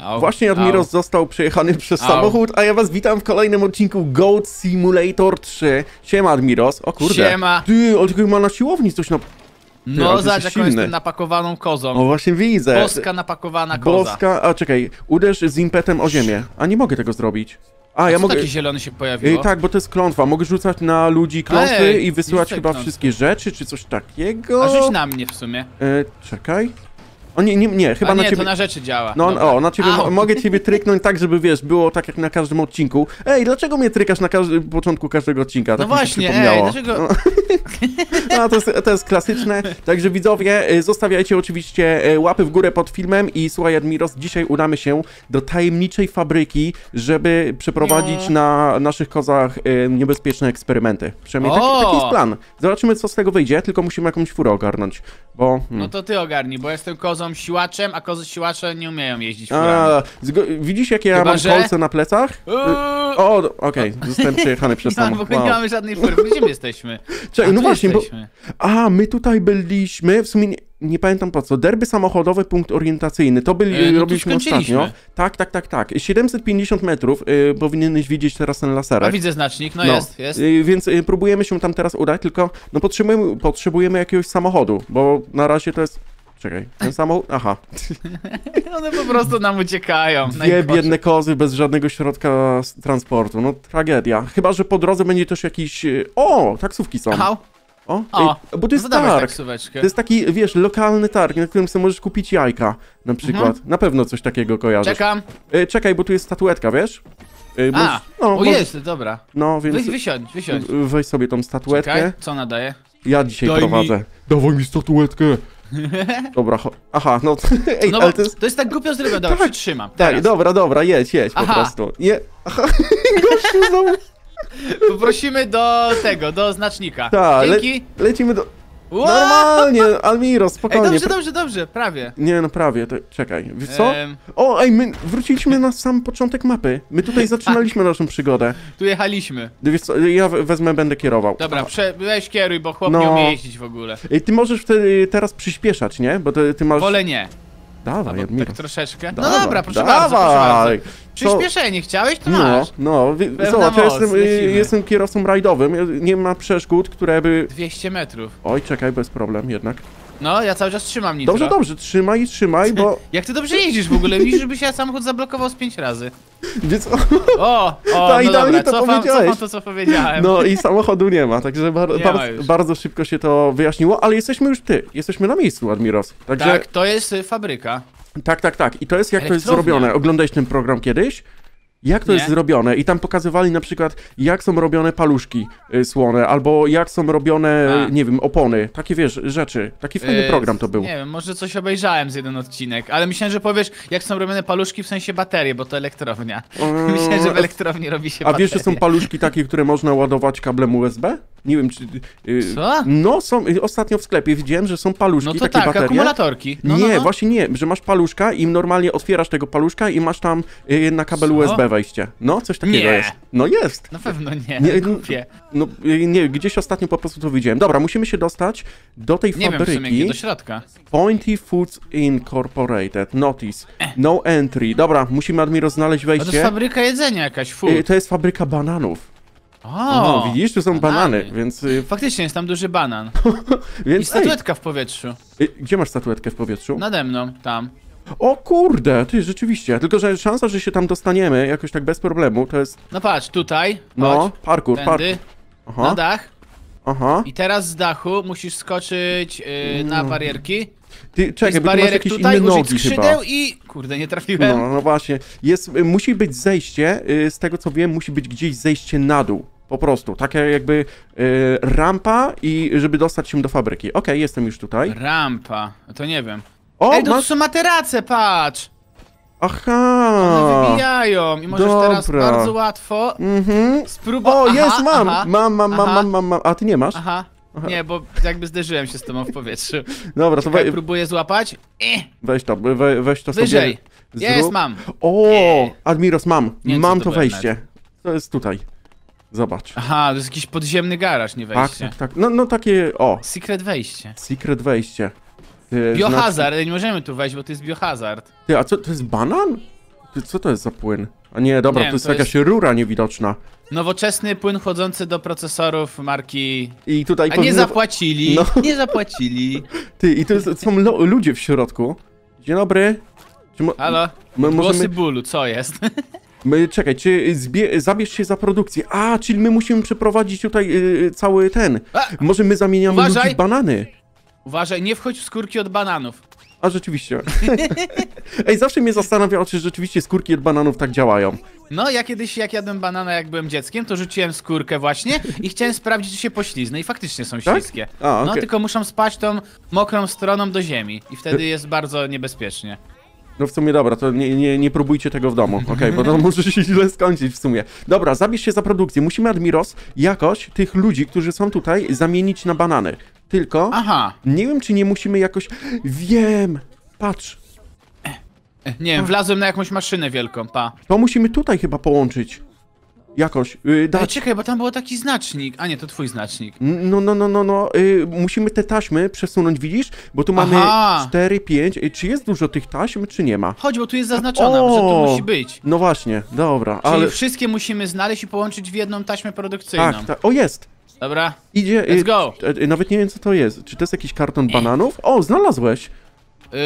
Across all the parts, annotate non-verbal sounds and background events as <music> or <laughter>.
Au, Właśnie Admiros został przejechany przez Au. samochód, a ja was witam w kolejnym odcinku Goat Simulator 3. Siema Admiros, o kurde. Siema. Ty, on tylko ma na siłowni coś na... No, zobacz jaką jestem napakowaną kozą. O właśnie widzę. Boska napakowana koza. Boska, a czekaj, uderz z impetem o ziemię. A nie mogę tego zrobić. A, A ja mogę... taki zielony się Y, pojawiło? tak, bo to jest klątwa. Mogę rzucać na ludzi klątwy Ej, i wysyłać chyba wszystkie rzeczy, czy coś takiego. A rzuć na mnie w sumie. E, czekaj. O nie, nie, nie, chyba A na nie, ciebie... to na rzeczy działa. No, Dobra. o, na ciebie, Au. mogę ciebie tryknąć tak, żeby wiesz, było tak jak na każdym odcinku. Ej, dlaczego mnie trykasz na każdym początku każdego odcinka? No Tak się właśnie, ej, dlaczego... <laughs> No, to, jest, to jest klasyczne. Także widzowie, e, zostawiajcie oczywiście e, łapy w górę pod filmem i słuchaj Admiros, dzisiaj udamy się do tajemniczej fabryki, żeby przeprowadzić Nie. na naszych kozach e, niebezpieczne eksperymenty. Przynajmniej taki, taki jest plan. Zobaczymy, co z tego wyjdzie, tylko musimy jakąś furę ogarnąć, bo... No Hmm. to ty ogarnij, bo jestem kozą siłaczem, a kozy siłacze nie umieją jeździć. A, widzisz, jakie ja Chyba, mam że- kolce na plecach? Uuu, O, okej, zostałem przejechany przez <laughs> nie samochód. nie Wow. mamy żadnej fury. Gdzie my jesteśmy? <laughs> Czekaj, A, no właśnie, bo... A, my tutaj byliśmy, w sumie nie, nie pamiętam po co, derby samochodowe, punkt orientacyjny, to byli, E, no robiliśmy ostatnio. Tak, tak, tak, tak. 750 metrów, y, powinieneś widzieć teraz ten A laserek. widzę znacznik, no, jest, jest. Y, więc y, próbujemy się tam teraz udać, tylko no potrzebujemy, potrzebujemy jakiegoś samochodu, bo na razie to jest... Czekaj, ten samochód... Aha. <laughs> One po prostu nam uciekają. Dwie Najgorsze. biedne kozy bez żadnego środka transportu, no tragedia. Chyba, że po drodze będzie też jakiś... y, O, taksówki są. Aha, O, o, ej, bo to jest no targ. To jest taki, wiesz, lokalny targ, na którym sobie możesz kupić jajka, na przykład. Na pewno coś takiego kojarzysz. Mhm. Czekam. E, czekaj, bo tu jest statuetka, wiesz? E, A, możesz- no, o jest, dobra. No, więc Wy, wysiądź, wysiądź. weź sobie tą statuetkę. Czekaj, co nadaje? Ja dzisiaj Daj mi- prowadzę. Dawaj mi statuetkę. <laughs> Dobra, aha, no, <laughs> ej, No ale to jest... to jest tak głupio zrobione, dobra, <laughs> Tak, przytrzymam. Tak, Teraz. dobra, dobra, jedź, jedź po Aha. prostu. Je... Aha, gościu znowu... Poprosimy do tego, do znacznika. Tak, le... Dzięki. lecimy do... Wow! Normalnie, Almiro, Ej, spokojnie. dobrze, dobrze, dobrze, prawie. Nie, no prawie, to... czekaj, wiesz co? Em, O, ej, my wróciliśmy na sam początek mapy. My tutaj <laughs> zatrzymaliśmy naszą przygodę. tu jechaliśmy. Wiesz co, ja we- wezmę, będę kierował. Dobra, prze, weź kieruj, bo chłop No. nie umie jeździć w ogóle. Ej, Ty możesz wtedy teraz przyspieszać, nie? Bo ty, ty masz... Wolę nie. Dawaj, Albo Admiro. tak troszeczkę. No Dawaj, dobra, proszę bardzo, proszę dawaj. bardzo. Przyspieszenie chciałeś, to No, masz. no, Pewna zobacz, ja jestem, y, jestem kierowcą rajdowym, nie ma przeszkód, które by... 200 metrów. Oj, czekaj, bez problem jednak. No, ja cały czas trzymam nitro. Dobrze, dobrze, trzymaj, trzymaj, bo... <laughs> Jak ty dobrze jeździsz w ogóle? Widzisz, żeby się samochód zablokował z 5 razy. Więc... O, o, <laughs> Tak, no dobra, to cofam, cofam to, co powiedziałem. No i samochodu nie ma, także bar Nie ma bar już. bardzo szybko się to wyjaśniło, ale jesteśmy już ty, jesteśmy na miejscu, Admiros. Także Tak, to jest y, fabryka. Tak, tak, tak. I to jest jak to jest zrobione. Oglądałeś ten program kiedyś? Jak to Nie. jest zrobione? I tam pokazywali na przykład, jak są robione paluszki y, słone, albo jak są robione, A. nie wiem, opony. Takie, wiesz, rzeczy. Taki fajny Y, program to był. Nie wiem, może coś obejrzałem z jeden odcinek, ale myślałem, że powiesz, jak są robione paluszki w sensie baterie, bo to elektrownia. <laughs> Eee, Myślałem, że w elektrowni robi się A baterie. wiesz, że są paluszki takie, które można ładować kablem USB? Nie wiem, czy... y, Co? No, są. Ostatnio w sklepie widziałem, że są paluszki, No to takie tak, baterie. akumulatorki. No, nie, no, no. właśnie nie, że masz paluszka i normalnie otwierasz tego paluszka i masz tam na kabel Co? USB wejście. No, coś takiego Nie. jest. No jest. Na pewno nie, Nie, nie no- kupię. No y, nie, gdzieś ostatnio po prostu to widziałem. Dobra, musimy się dostać do tej Nie wiem w sumie, fabryki. do środka. Pointy Foods Incorporated. Notice. No entry. Dobra, musimy Admiro znaleźć A to jest wejście. fabryka jedzenia jakaś, food. Y, To jest fabryka bananów. O, O, widzisz, tu są banany, banany. więc... y, Faktycznie jest tam duży banan. <laughs> I więc ej, statuetka w powietrzu. Gdzie masz statuetkę w powietrzu? Nade mną, tam. O kurde, ty, rzeczywiście. Tylko, że szansa, że się tam dostaniemy jakoś tak bez problemu, to jest... No patrz, tutaj. No, Chodź, parkour, parkour. tędy, na Aha, dach. aha. I teraz z dachu musisz skoczyć yy, na barierki. Ty, czekaj, bo masz jakieś tutaj inne nogi chyba. skrzydeł i... Kurde, nie trafiłem. No, no właśnie. Jest, y, musi być zejście, y, z tego co wiem, musi być gdzieś zejście na dół. Po prostu. Taka jakby y, rampa i żeby dostać się do fabryki. Okej, jestem już tutaj. Rampa. To nie wiem. O, Ej, to masz... są materace, patrz! One Aha! wybijają i możesz dobra. teraz bardzo łatwo Mhm. spróbować... O, jest, mam! Mam, mam, mam, aha. mam, mam, mam. A ty nie masz? aha. Nie, bo jakby zderzyłem się z tobą w powietrzu. Dobra, to Czekaj, we, próbuję złapać. Eh, weź to, we, weź to wyżej. sobie. Jest, zrób. mam. O, Nie. Admiros, mam. Nie mam to to wejście. To jest tutaj. Zobacz. Aha, to jest jakiś podziemny garaż, nie Tak, wejście. tak, tak. No, no takie, o, Secret wejście. secret wejście. Ty, Biohazard, nie możemy tu wejść, bo to jest biohazard. Znaczy, ty, a co, to jest banan? Ty, co to jest za płyn? A nie, dobra, Nie wiem, to jest to jakaś jest- rura niewidoczna. Nowoczesny płyn wchodzący do procesorów marki... I tutaj A nie powinno- zapłacili, No. nie zapłacili. <laughs> Ty, i to jest, są ludzie w środku. Dzień dobry. Czy mo- Halo? my Głosy możemy... bólu, co jest? <laughs> My, czekaj, czy zbie, zabierz się za produkcję? A, czyli my musimy przeprowadzić tutaj y, cały ten. A, Może my zamieniamy Uważaj! ludzi w banany. Uważaj, nie wchodź w skórki od bananów. A rzeczywiście. <laughs> Ej, zawsze mnie zastanawiało, czy rzeczywiście skórki od bananów tak działają. No, ja kiedyś jak jadłem banana jak byłem dzieckiem, to rzuciłem skórkę właśnie i chciałem sprawdzić, czy się pośliznę i faktycznie są Tak? śliskie. A, No, okej. E- tylko muszą spać tą mokrą stroną do ziemi i wtedy jest bardzo niebezpiecznie. No w sumie dobra, to nie, nie, nie próbujcie tego w domu, okej, bo to <laughs> może się źle skończyć w sumie. Dobra, zabierz się za produkcję. Musimy, Admiros, jakoś tych ludzi, którzy są tutaj, zamienić na banany. Tylko, Aha, nie wiem, czy nie musimy jakoś... Wiem! Patrz, nie wiem, wlazłem na jakąś maszynę wielką, pa. to musimy tutaj chyba połączyć. Jakoś, yy, dać... czekaj, bo tam był taki znacznik. A nie, to twój znacznik. No, no, no, no, no, y, musimy te taśmy przesunąć, widzisz? Bo tu mamy Aha. 4, 5, y, czy jest dużo tych taśm, czy nie ma? Chodź, bo tu jest zaznaczona, O! że tu musi być. No właśnie, dobra, Czyli ale... wszystkie musimy znaleźć i połączyć w jedną taśmę produkcyjną. Tak, tak, o jest! Dobra, Idzie... let's y, go. y, Nawet nie wiem, co to jest. Czy to jest jakiś karton bananów? O, znalazłeś! Yy,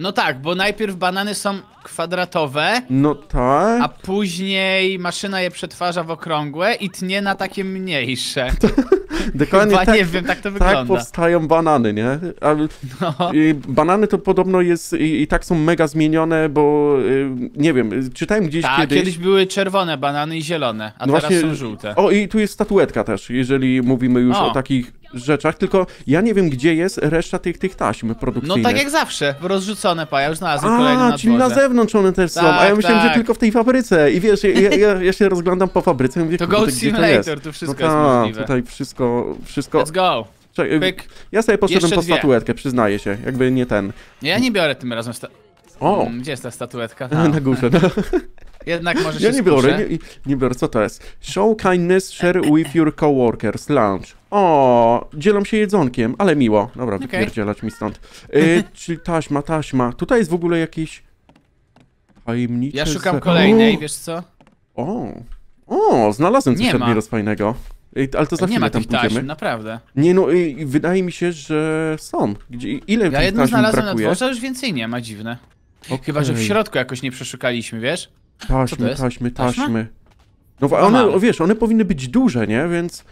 no tak, bo najpierw banany są kwadratowe, No tak. a później maszyna je przetwarza w okrągłe i tnie na takie mniejsze. <laughs> Dokładnie Chyba tak, nie wiem, tak to tak wygląda. powstają banany, nie? Ale No. banany to podobno jest i, i tak są mega zmienione, bo y, nie wiem, czytałem gdzieś Tak, kiedyś. kiedyś... były czerwone banany i zielone, a No teraz właśnie- są żółte. O, i tu jest statuetka też, jeżeli mówimy już o, O. takich rzeczach, tylko ja nie wiem, gdzie jest reszta tych, tych taśm No produkcyjnych. tak jak zawsze, rozrzucone pa, ja już znalazłem kolejne na czyli na zewnątrz one też są, a Tak, ja myślałem, że tak. tylko w tej fabryce. I wiesz, ja, ja, ja się rozglądam po fabryce i mówię, To Goat? Simulator, tu wszystko no jest tak, możliwe. tutaj wszystko, wszystko... Let's go. Czekaj, ja sobie poszedłem Jeszcze po dwie. statuetkę, przyznaję się, jakby nie ten. Ja nie biorę tym razem sta... O, Mm, Gdzie jest ta statuetka? A, <laughs> na górze. No. jednak może się Ja nie biorę, nie, nie biorę, co to jest? Show kindness, share with your coworkers, lunch. O, dzielą się jedzonkiem, ale miło. Dobra, Okej. wypierdzielać mi stąd. Y, <laughs> czyli taśma, taśma. Tutaj jest w ogóle jakieś tajemnicze... Ja szukam za- kolejnej, O, wiesz co? O, o, znalazłem coś. Admiros fajnego. Ale to za Nie ma tam tych taśm, naprawdę. Nie no, y, wydaje mi się, że są. Gdzie, ile Ja jedną znalazłem brakuje? na dworze, a już więcej nie ma, dziwne. Okej. Chyba, że w środku jakoś nie przeszukaliśmy, wiesz? To Taśmy, taśmy, taśmy. No one, wiesz, one powinny być duże, nie? Więc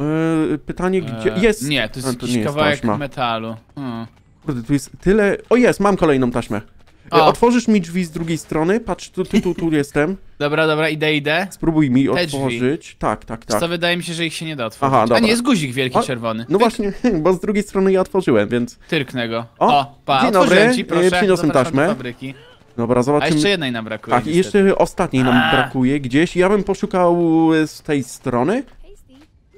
e, pytanie, gdzie E, jest... Nie, to jest A, jakiś nie jest kawałek taśma. metalu. Hmm. Kurde, tu jest tyle... O jest, mam kolejną taśmę. O. Otworzysz mi drzwi z drugiej strony? Patrz, tu, tu, tu, tu jestem. <laughs> Dobra, dobra, idę, idę. Spróbuj mi Te drzwi. otworzyć. Tak, tak, tak. Co wydaje mi się, że ich się nie da otworzyć. Aha, A dobra. nie, jest guzik wielki A, czerwony. No właśnie, <laughs> bo z drugiej strony ja otworzyłem, więc... Tyrknę go. O, O, pa, dzień dobry, ci, proszę. przyniosłem taśmę. fabryki. Dobra, A zobaczymy... jeszcze jednej nam brakuje. Tak, i niestety. jeszcze ostatniej nam A. brakuje gdzieś. Ja bym poszukał z tej strony.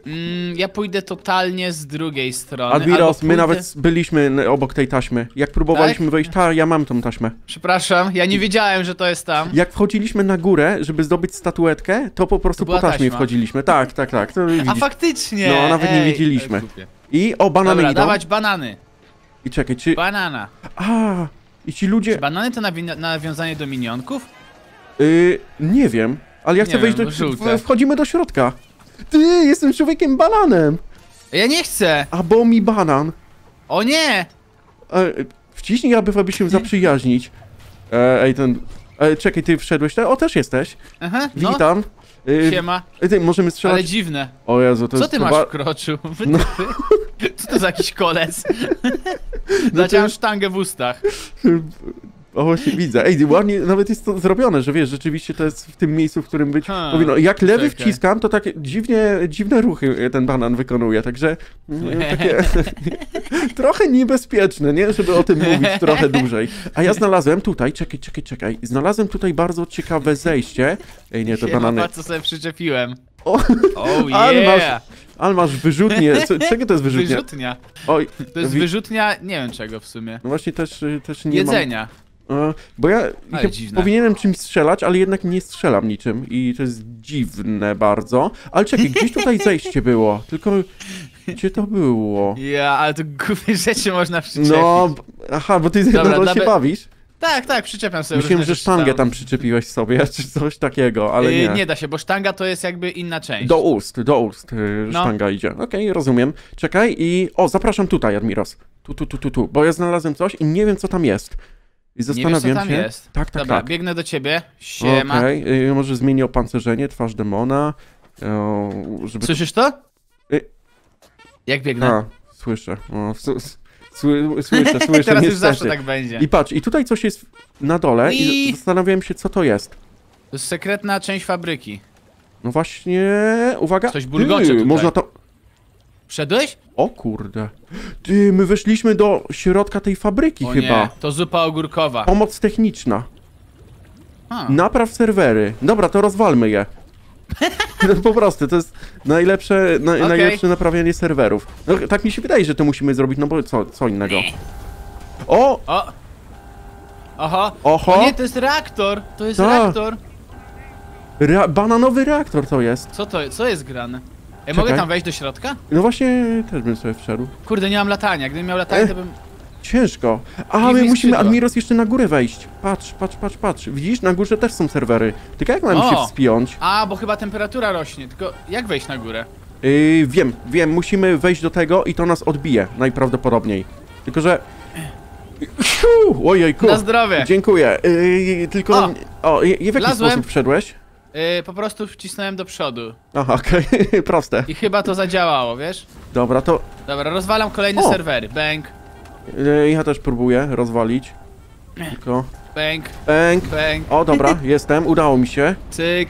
Mm, ja pójdę totalnie z drugiej strony. Admiros, albo my pójdę... nawet byliśmy obok tej taśmy. Jak próbowaliśmy Tak? wejść, ta, ja mam tą taśmę. Przepraszam, ja nie wiedziałem, że to jest tam. Jak wchodziliśmy na górę, żeby zdobyć statuetkę, to po prostu To po taśmie taśma. wchodziliśmy. Tak, tak, tak. To A faktycznie! No, nawet nie Ej, wiedzieliśmy. ej, głupie. I o, banany Dobra, idą. dawać banany. I czekaj, czy... Banana. A, i ci ludzie... Czy banany to nawi- nawiązanie do minionków? Y, nie wiem, ale ja chcę Nie wejść wiem, do... żółte. Wchodzimy do środka. Ty, jestem człowiekiem bananem. Ja nie chcę! A bo mi banan. O nie! E, wciśnij, aby, aby się zaprzyjaźnić. E, ej, ten... E, czekaj, ty wszedłeś tam? O, też jesteś. Aha, no, Witam. E, siema. e, ty, możemy strzelać... Ale dziwne. O Jezu, to Co jest ty masz w kroczu? <laughs> No. <laughs> Co to za jakiś koles? <laughs> No Zaciąłem sztangę w ustach. O, właśnie widzę. Ej, ładnie nawet jest to zrobione, że wiesz, rzeczywiście to jest w tym miejscu, w którym być Ha, powinno. Jak lewy czekaj. wciskam, to takie dziwnie, dziwne ruchy ten banan wykonuje, także mm, <laughs> takie <laughs> trochę niebezpieczne, nie? Żeby o tym mówić trochę dłużej. A ja znalazłem tutaj, czekaj, czekaj, czekaj, znalazłem tutaj bardzo ciekawe zejście. Ej, nie, Siema, banany... patrz, co sobie przyczepiłem. O, Oh <laughs> Ale yeah! ale masz wyrzutnie. Co, czego to jest wyrzutnia? Wyrzutnia. Oj, To jest wi- wyrzutnia, nie wiem czego w sumie. no właśnie też, y, też nie mam... Jedzenia. E, Bo ja ja powinienem czymś strzelać, ale jednak nie strzelam niczym i to jest dziwne bardzo. Ale czekaj, gdzieś tutaj zejście było, tylko gdzie to było? Ja, ale to głupie <laughs> rzeczy można przyczepić. No, aha, bo ty Dobra, dla się bawisz? Tak, tak, przyczepiam sobie Myślałem, że sztangę tam. tam przyczepiłeś sobie, <laughs> czy coś takiego, ale Yy, nie. nie da się, bo sztanga to jest jakby inna część. Do ust, do ust y, No. sztanga idzie. Okej, rozumiem. Czekaj i... O, zapraszam tutaj, Admiros. Tu, tu, tu, tu, tu, bo ja znalazłem coś i nie wiem, co tam jest. I nie zastanawiam wiesz, co tam się... jest. Tak, tak, Dobra, tak. biegnę do ciebie. Siema. Okej, y, może zmienię opancerzenie, twarz demona, o, żeby... Słyszysz to? Y- Jak biegnę? A, słyszę. O, sły, słyszę, <laughs> słyszę, Teraz już zawsze tak będzie. I patrz, i tutaj coś jest na dole i, I- zastanawiałem się, co to jest. To jest sekretna część fabryki. No właśnie, uwaga. Coś bulgocze tutaj. Można to... Wszedłeś? O kurde. Ty, my weszliśmy do środka tej fabryki O chyba. nie, to zupa ogórkowa. Pomoc techniczna. A, Napraw serwery. Dobra, to rozwalmy je. <laughs> No, po prostu, to jest najlepsze, na, Okej. najlepsze naprawianie serwerów. No, tak mi się wydaje, że to musimy zrobić, no bo co, co innego. O! o! Oho! Oho! O nie, to jest reaktor! To jest Tak. reaktor! Rea bananowy reaktor to jest. Co to co jest grane? Ej, Czekaj. mogę tam wejść do środka? No właśnie, też bym sobie wszedł. Kurde, nie mam latania. Gdybym miał latanie, E. to bym... Ciężko. A, my musimy. Admiros, jeszcze na górę wejść. Patrz, patrz, patrz, patrz. Widzisz, na górze też są serwery. Tylko jak mam O! się wspiąć? A, bo chyba temperatura rośnie. Tylko jak wejść na górę? Yy, wiem, wiem, musimy wejść do tego i to nas odbije, najprawdopodobniej. Tylko, że... Ojejku. Na zdrowie! Dziękuję. Yy, tylko... O! O, w jaki Wlazłem. sposób wszedłeś? Yy, po prostu wcisnąłem do przodu. Aha, okej, <laughs> proste. I chyba to zadziałało, wiesz? Dobra, to Dobra, rozwalam kolejne O! serwery. Bang, yy, ja też próbuję rozwalić. Tylko... bang, Bęk. bang, O, dobra, <laughs> jestem, udało mi się. cyk.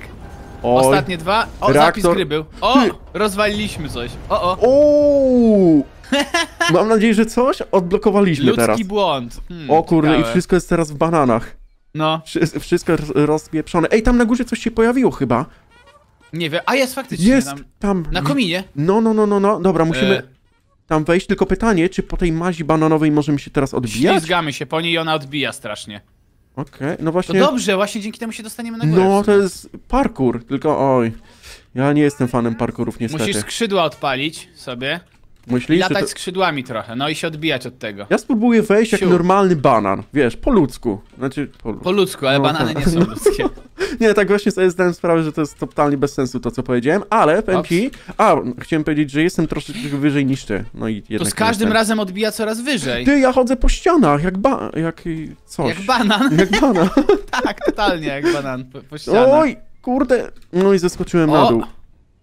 Oj. Ostatnie dwa. O, Reaktor. zapis gry był. O, rozwaliliśmy coś. O, o. <laughs> Mam nadzieję, że coś odblokowaliśmy Ludzki teraz. błąd. Hmm, O kurde, i ciekawe. wszystko jest teraz w bananach. No, Wszy- Wszystko roz- rozpieprzone. Ej, tam na górze coś się pojawiło chyba. nie wiem. A jest faktycznie. Jest Tam, tam. na kominie. No, no, no, no, no. Dobra, musimy E. tam wejść. Tylko pytanie, czy po tej mazi bananowej możemy się teraz odbijać? Ślizgamy się po niej i ona odbija strasznie. Okej, no To właśnie. dobrze, właśnie dzięki temu się dostaniemy na górę. No, to jest parkour, tylko oj. Ja nie jestem fanem parkourów niestety. Musisz skrzydła odpalić sobie Myślisz, latać to... skrzydłami trochę, no i się odbijać od tego. Ja spróbuję wejść jak Siu. normalny banan, wiesz, po ludzku. Znaczy, po... Po ludzku, ale No, banany tak. nie są <laughs> ludzkie. Nie, tak właśnie sobie zdałem sprawę, że to jest totalnie bez sensu to, co powiedziałem, ale powiem ci... A, chciałem powiedzieć, że jestem troszeczkę wyżej niż ty. No i jednak To z każdym razem odbija coraz wyżej. Ty, ja chodzę po ścianach, jak ba... jak coś. Jak banan. <laughs> Jak banan. <laughs> tak, totalnie jak banan po, po ścianach. Oj, kurde. No i zeskoczyłem na O! dół.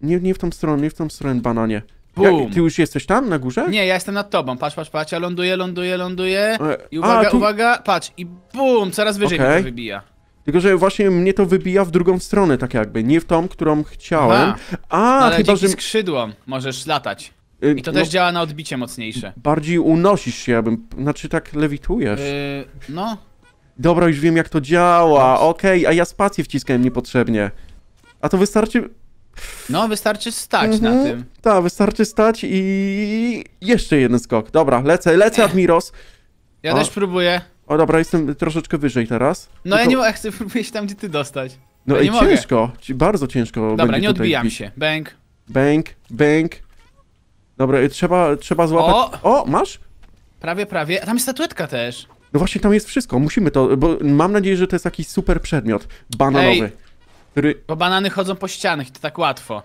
Nie, nie w tą stronę, nie w tą stronę, bananie. Bum. Jak, ty już jesteś tam, na górze? Nie, ja jestem nad tobą. Patrz, patrz, patrz. Ja ląduję, ląduję, ląduję. E, I uwaga, a, tu- uwaga, patrz. I bum, coraz wyżej mnie Okej. to wybija. Tylko, że właśnie mnie to wybija w drugą stronę, tak jakby. Nie w tą, którą chciałem. Aha. A, No, ale chyba, że... skrzydłom możesz latać. y, I to no, też działa na odbicie mocniejsze. Bardziej unosisz się, abym... Znaczy tak lewitujesz. Yy, no, Dobra, już wiem jak to działa. Okej, a ja spację wciskałem niepotrzebnie. A to wystarczy... no wystarczy stać Mhm. na tym. Tak, wystarczy stać i... Jeszcze jeden skok. Dobra, lecę, lecę, Admiros. Ja O. też próbuję. O, dobra, jestem troszeczkę wyżej teraz. No ja Tylko- nie mogę, chcę próbuję się tam, gdzie ty dostać. No ja mogę. ciężko, ci- bardzo ciężko Dobra, nie odbijam bić. się. Bęk. Bęk, bęk. Dobra, trzeba, trzeba złapać... O! masz? Prawie, prawie. A tam jest statuetka też. No właśnie, tam jest wszystko, musimy to, bo mam nadzieję, że to jest jakiś super przedmiot, bananowy. Ej. Który... Bo banany chodzą po ścianach i to tak łatwo.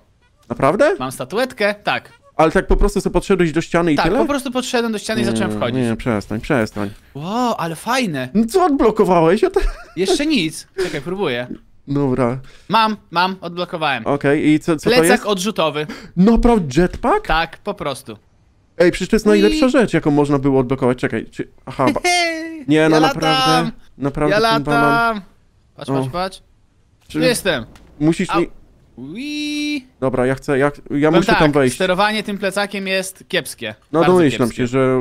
Naprawdę? Mam statuetkę? Tak. Ale tak po prostu sobie podszedłeś do ściany i tak, tyle? po prostu podszedłem do ściany i zacząłem Nie, wchodzić. Nie, przestań, przestań. Wow, ale fajne. No co odblokowałeś? Ja te... Jeszcze nic. Czekaj, próbuję. Dobra, Mam, mam, odblokowałem. okej, i co, co to Plecak jest? odrzutowy. Naprawdę jetpack? Tak, po prostu. Ej, przecież to jest najlepsza rzecz, jaką można było odblokować. Czekaj, czy... Aha, ba... <laughs> Nie, no ja naprawdę, latam, naprawdę Ja ten banan... latam. Patrz, O. patrz, patrz. Czy... Tu jestem. Musisz mi... Ui. Dobra, ja chcę, ja, ja muszę tak, tam wejść. sterowanie tym plecakiem jest kiepskie. No domyślam kiepskie. się, że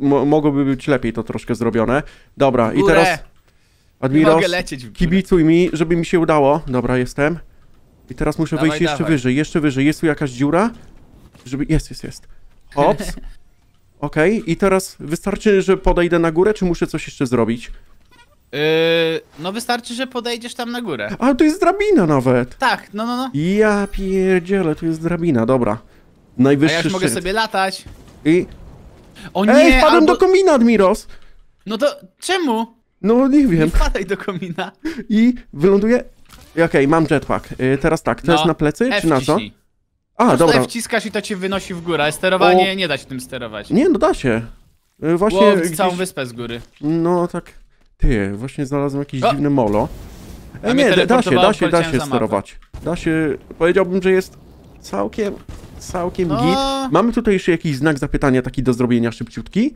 mogłoby być lepiej to troszkę zrobione. Dobra, i teraz Admiros, kibicuj mi, żeby mi się udało. Dobra, jestem. I teraz muszę Dawaj, wejść jeszcze dawaj. wyżej, jeszcze wyżej. Jest tu jakaś dziura? Żeby... Jest, jest, jest. Hops. <laughs> Okej, i teraz wystarczy, że podejdę na górę, czy muszę coś jeszcze zrobić? Yy, no wystarczy, że podejdziesz tam na górę. A, tu jest drabina nawet. Tak, no, no, no. Ja pierdzielę, tu jest drabina, dobra. A Najwyższy ja już mogę szczyt. sobie latać. I... O nie, Ej, wpadłem albo... do komina, Admiros! No to czemu? No, nie Nie wiem. wpadaj do komina. I wyląduję... Okej, mam jetpack. Y, teraz tak, to No, jest na plecy, F czy na co? A, Po prostu dobra. Wciskasz i to cię wynosi w górę, a sterowanie O. nie da się tym sterować. Nie, no da się. Y, Właśnie gdzieś... całą wyspę z góry. No tak. Ty, właśnie znalazłem jakieś O! dziwne molo. E, nie, da- się, da się, da się sterować. Da się, powiedziałbym, że jest całkiem, całkiem No. git. Mamy tutaj jeszcze jakiś znak zapytania taki do zrobienia szybciutki.